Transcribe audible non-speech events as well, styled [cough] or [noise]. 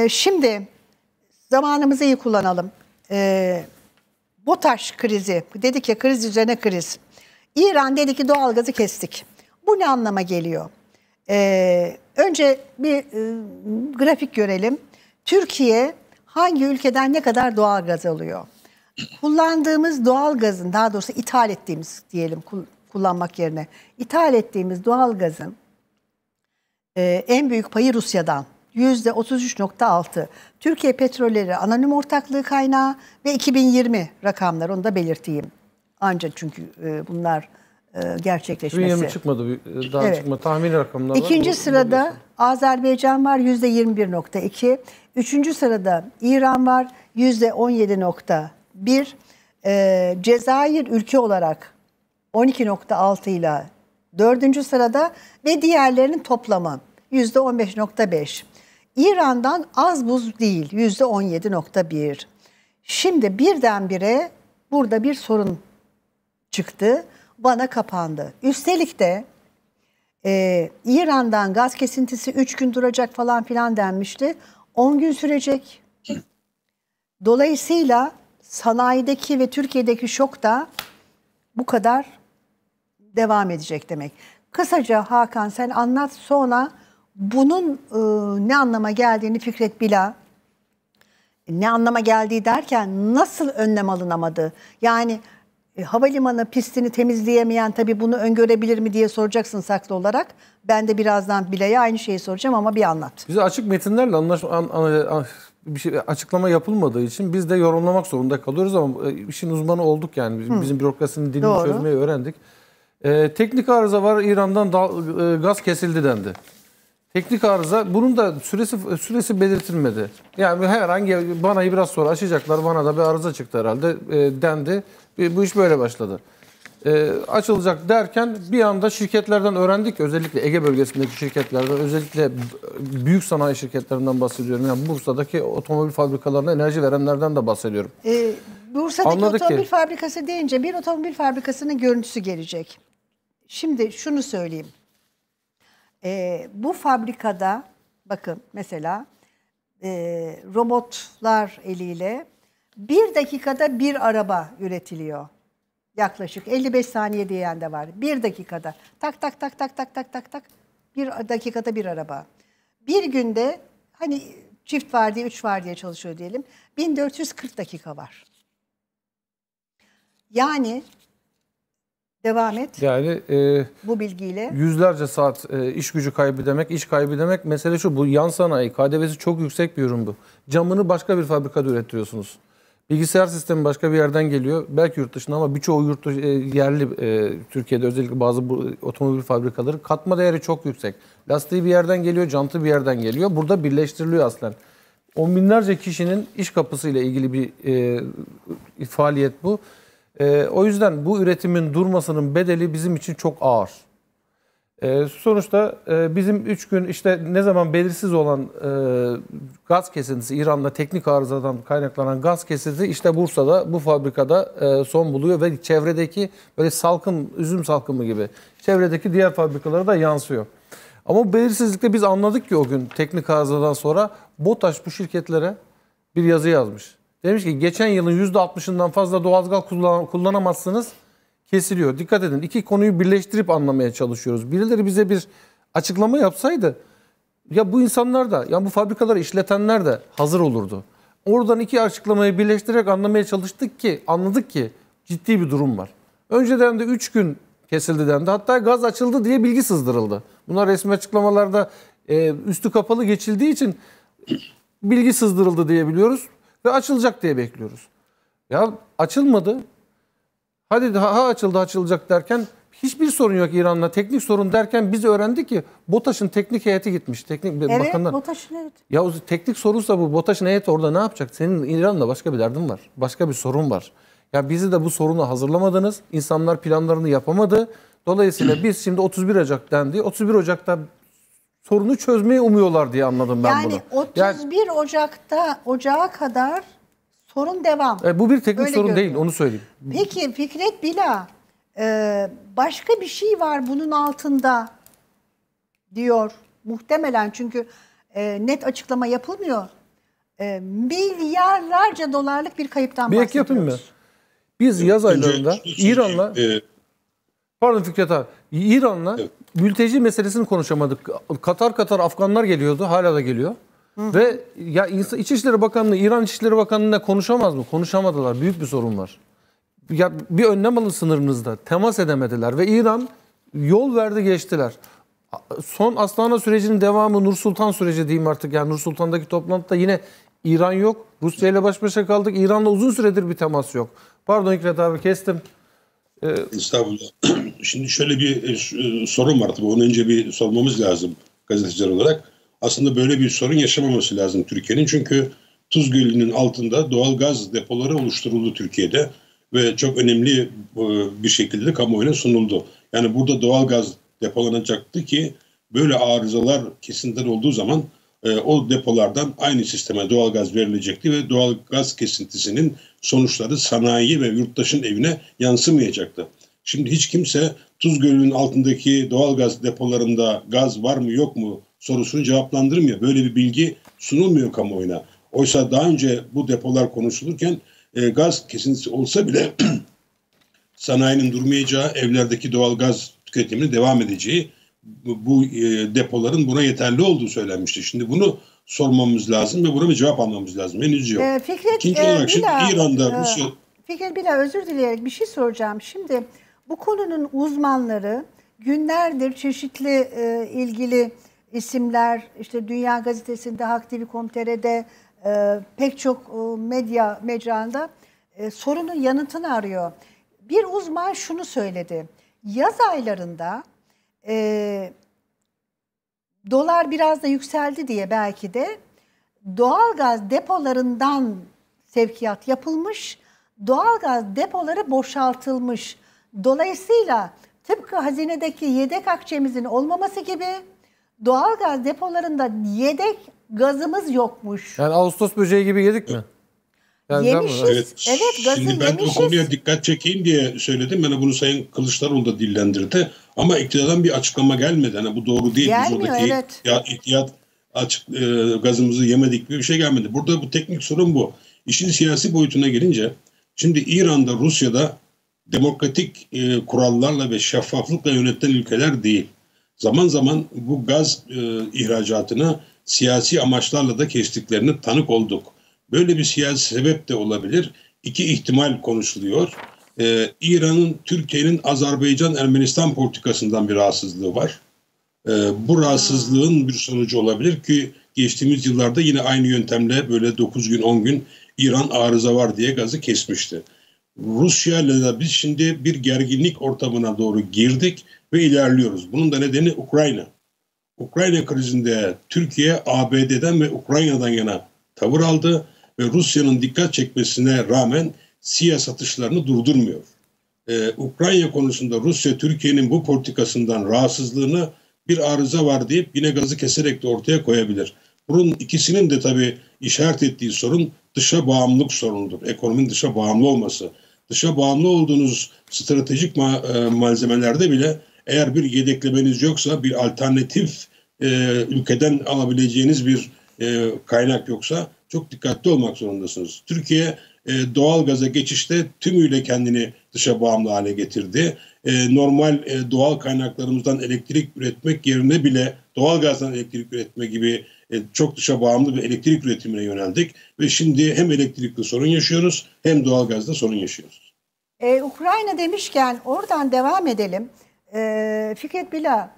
Ee, şimdi zamanımızı iyi kullanalım. Ee, BOTAŞ krizi, dedik ya kriz üzerine kriz. İran dedi ki doğalgazı kestik. Bu ne anlama geliyor? Ee, önce bir e, grafik görelim. Türkiye hangi ülkeden ne kadar doğalgaz alıyor? Kullandığımız doğalgazın, daha doğrusu ithal ettiğimiz diyelim kullanmak yerine, ithal ettiğimiz doğalgazın e, en büyük payı Rusya'dan. %33.6. Türkiye Petrolleri Anonim Ortaklığı kaynağı ve 2020 rakamlar onu da belirteyim. Ancak çünkü e, bunlar e, gerçekleşmesi. 2020 çıkmadı. E, daha evet. çıkma. Tahmini rakamlar İkinci var. Sırada Azerbaycan var %21.2. Üçüncü sırada İran var %17.1. E, Cezayir ülke olarak 12.6 ile dördüncü sırada ve diğerlerinin toplamı %15.5. İran'dan az buz değil %17.1. Şimdi birdenbire burada bir sorun çıktı. Bana kapandı. Üstelik de e, İran'dan gaz kesintisi 3 gün duracak falan filan denmişti. 10 gün sürecek. Dolayısıyla sanayideki ve Türkiye'deki şok da bu kadar devam edecek demek. Kısaca Hakan sen anlat sonra bunun e, ne anlama geldiğini Fikret Bila ne anlama geldiği derken nasıl önlem alınamadı? Yani e, havalimanı pistini temizleyemeyen tabii bunu öngörebilir mi diye soracaksın saklı olarak. Ben de birazdan Bile'ye aynı şeyi soracağım ama bir anlat. Bize açık metinlerle anlaş, an, an, bir şey açıklama yapılmadığı için biz de yorumlamak zorunda kalıyoruz ama e, işin uzmanı olduk yani. Hı. Bizim bürokrasinin dilini Doğru. çözmeyi öğrendik. Ee, teknik arıza var İran'dan da, e, gaz kesildi dendi. Teknik arıza bunun da süresi süresi belirtilmedi. Yani herhangi bana biraz sonra açacaklar. Bana da bir arıza çıktı herhalde e, dendi. E, bu iş böyle başladı. E, açılacak derken bir anda şirketlerden öğrendik. Özellikle Ege bölgesindeki şirketlerden, özellikle büyük sanayi şirketlerinden bahsediyorum. Yani Bursa'daki otomobil fabrikalarına enerji verenlerden de bahsediyorum. E, Bursa'daki Anladık otomobil ki, fabrikası deyince bir otomobil fabrikasının görüntüsü gelecek. Şimdi şunu söyleyeyim. E, bu fabrikada bakın mesela e, robotlar eliyle bir dakikada bir araba üretiliyor. Yaklaşık 55 saniye diyen de var. Bir dakikada tak tak tak tak tak tak tak tak bir dakikada bir araba. Bir günde hani çift var diye üç var diye çalışıyor diyelim. 1440 dakika var. Yani Devam et. Yani e, bu bilgiyle yüzlerce saat e, iş gücü kaybı demek, iş kaybı demek. Mesele şu bu yan sanayi KDV'si çok yüksek bir ürün bu. Camını başka bir fabrikada ürettiriyorsunuz. Bilgisayar sistemi başka bir yerden geliyor. Belki yurt dışında ama birçoğu yurt dışı, e, yerli e, Türkiye'de özellikle bazı bu, otomobil fabrikaları katma değeri çok yüksek. Lastiği bir yerden geliyor, jantı bir yerden geliyor. Burada birleştiriliyor aslen. On binlerce kişinin iş kapısıyla ilgili bir e, faaliyet bu. E, o yüzden bu üretimin durmasının bedeli bizim için çok ağır. E, sonuçta e, bizim 3 gün işte ne zaman belirsiz olan e, gaz kesintisi, İran'da teknik arızadan kaynaklanan gaz kesintisi işte Bursa'da bu fabrikada e, son buluyor ve çevredeki böyle salkım, üzüm salkımı gibi çevredeki diğer fabrikalara da yansıyor. Ama belirsizlikte biz anladık ki o gün teknik arızadan sonra BOTAŞ bu şirketlere bir yazı yazmış. Demiş ki geçen yılın %60'ından fazla doğalgaz kullan kullanamazsınız kesiliyor. Dikkat edin iki konuyu birleştirip anlamaya çalışıyoruz. Birileri bize bir açıklama yapsaydı ya bu insanlar da ya bu fabrikaları işletenler de hazır olurdu. Oradan iki açıklamayı birleştirerek anlamaya çalıştık ki anladık ki ciddi bir durum var. Önceden de 3 gün kesildi dendi. Hatta gaz açıldı diye bilgi sızdırıldı. Bunlar resmi açıklamalarda e, üstü kapalı geçildiği için bilgi sızdırıldı diye biliyoruz ve açılacak diye bekliyoruz. Ya açılmadı. Hadi ha açıldı açılacak derken hiçbir sorun yok İran'la. Teknik sorun derken biz öğrendik ki BOTAŞ'ın teknik heyeti gitmiş. Teknik evet bakanlar. BOTAŞ'ın heyeti. Ya o teknik sorunsa bu BOTAŞ'ın heyeti orada ne yapacak? Senin İran'la başka bir derdin var. Başka bir sorun var. Ya bizi de bu sorunu hazırlamadınız. İnsanlar planlarını yapamadı. Dolayısıyla biz şimdi 31 Ocak dendi. 31 Ocak'ta sorunu çözmeyi umuyorlar diye anladım ben yani bunu. 31 yani, Ocak'ta Ocağa kadar sorun devam. E, bu bir teknik Öyle sorun görünüyor. değil onu söyleyeyim. Peki Fikret Bila e, başka bir şey var bunun altında diyor muhtemelen çünkü e, net açıklama yapılmıyor. e, milyarlarca dolarlık bir kayıptan Bir ek yapayım mı? bahsediyoruz. Biz yaz aylarında söyleyeyim. İran'la Ee, Pardon Fikret abi. İran'la Evet. Mülteci meselesini konuşamadık. Katar Katar Afganlar geliyordu. Hala da geliyor. Ve ya İçişleri Bakanlığı İran İçişleri Bakanlığı'na konuşamaz mı? Konuşamadılar. Büyük bir sorun var. Ya bir önlem alın sınırınızda. Temas edemediler ve İran yol verdi geçtiler. Son Astana sürecinin devamı Nur Sultan süreci diyeyim artık. Yani Nur Sultan'daki toplantıda yine İran yok. Rusya ile baş başa kaldık. İran'la uzun süredir bir temas yok. Pardon Fikret abi kestim. Estağfurullah. [clears throat] Şimdi şöyle bir e, e, sorun var tabii. Onu önce bir sormamız lazım gazeteciler olarak. Aslında böyle bir sorun yaşamaması lazım Türkiye'nin. Çünkü Tuz Gölü'nün altında doğal gaz depoları oluşturuldu Türkiye'de. Ve çok önemli e, bir şekilde kamuoyuna sunuldu. Yani burada doğal gaz depolanacaktı ki böyle arızalar kesintiler olduğu zaman e, o depolardan aynı sisteme doğal gaz verilecekti ve doğal gaz kesintisinin sonuçları sanayi ve yurttaşın evine yansımayacaktı. Şimdi hiç kimse Tuz Gölü'nün altındaki doğal gaz depolarında gaz var mı yok mu sorusunu cevaplandırmıyor. Böyle bir bilgi sunulmuyor kamuoyuna. Oysa daha önce bu depolar konuşulurken e, gaz kesintisi olsa bile [clears throat] sanayinin durmayacağı, evlerdeki doğal gaz tüketiminin devam edeceği, bu, bu, e, depoların buna yeterli olduğu söylenmişti. Şimdi bunu sormamız lazım ve buna bir cevap almamız lazım. Henüz yok. Ee, Fikret İkinci e, olarak şimdi Bila, İran'da, e, Rusya... Fikret Bila özür dileyerek bir şey soracağım. Şimdi bu konunun uzmanları günlerdir çeşitli e, ilgili isimler işte Dünya Gazetesi'nde, Hak TV.com.tr'de e, pek çok e, medya mecranda e, sorunun yanıtını arıyor. Bir uzman şunu söyledi. Yaz aylarında e, dolar biraz da yükseldi diye belki de doğalgaz depolarından sevkiyat yapılmış, doğalgaz depoları boşaltılmış. Dolayısıyla tıpkı hazinedeki yedek akçemizin olmaması gibi doğalgaz depolarında yedek gazımız yokmuş. Yani Ağustos böceği gibi yedik mi? Yani Yemişiz. Evet, Evet, gazı Şimdi ben yemişiz. o konuya dikkat çekeyim diye söyledim. Yani bunu Sayın Kılıçdaroğlu da dillendirdi. Ama iktidardan bir açıklama gelmedi. Hani bu doğru değil. Gelmiyor, Biz oradaki evet. ihtiyat, ihtiyat açık e, gazımızı yemedik gibi bir şey gelmedi. Burada bu teknik sorun bu. İşin siyasi boyutuna gelince şimdi İran'da, Rusya'da demokratik e, kurallarla ve şeffaflıkla yönetilen ülkeler değil. Zaman zaman bu gaz e, ihracatını siyasi amaçlarla da kestiklerini tanık olduk. Böyle bir siyasi sebep de olabilir. İki ihtimal konuşuluyor. Ee, İran'ın Türkiye'nin Azerbaycan-Ermenistan politikasından bir rahatsızlığı var. Ee, bu rahatsızlığın bir sonucu olabilir ki geçtiğimiz yıllarda yine aynı yöntemle böyle 9 gün 10 gün İran arıza var diye gazı kesmişti. Rusya ile de biz şimdi bir gerginlik ortamına doğru girdik ve ilerliyoruz. Bunun da nedeni Ukrayna. Ukrayna krizinde Türkiye ABD'den ve Ukrayna'dan yana tavır aldı ve Rusya'nın dikkat çekmesine rağmen SİHA satışlarını durdurmuyor. Ee, Ukrayna konusunda Rusya Türkiye'nin bu politikasından rahatsızlığını bir arıza var deyip yine gazı keserek de ortaya koyabilir. Bunun ikisinin de tabii işaret ettiği sorun dışa bağımlılık sorunudur. Ekonominin dışa bağımlı olması. Dışa bağımlı olduğunuz stratejik ma- e, malzemelerde bile eğer bir yedeklemeniz yoksa bir alternatif e, ülkeden alabileceğiniz bir e, kaynak yoksa çok dikkatli olmak zorundasınız. Türkiye e, doğal gaza geçişte tümüyle kendini dışa bağımlı hale getirdi. E, normal e, doğal kaynaklarımızdan elektrik üretmek yerine bile doğal gazdan elektrik üretme gibi e, çok dışa bağımlı bir elektrik üretimine yöneldik ve şimdi hem elektrikli sorun yaşıyoruz hem doğal gazda sorun yaşıyoruz. Ee, Ukrayna demişken oradan devam edelim. Ee, Fikret Bila,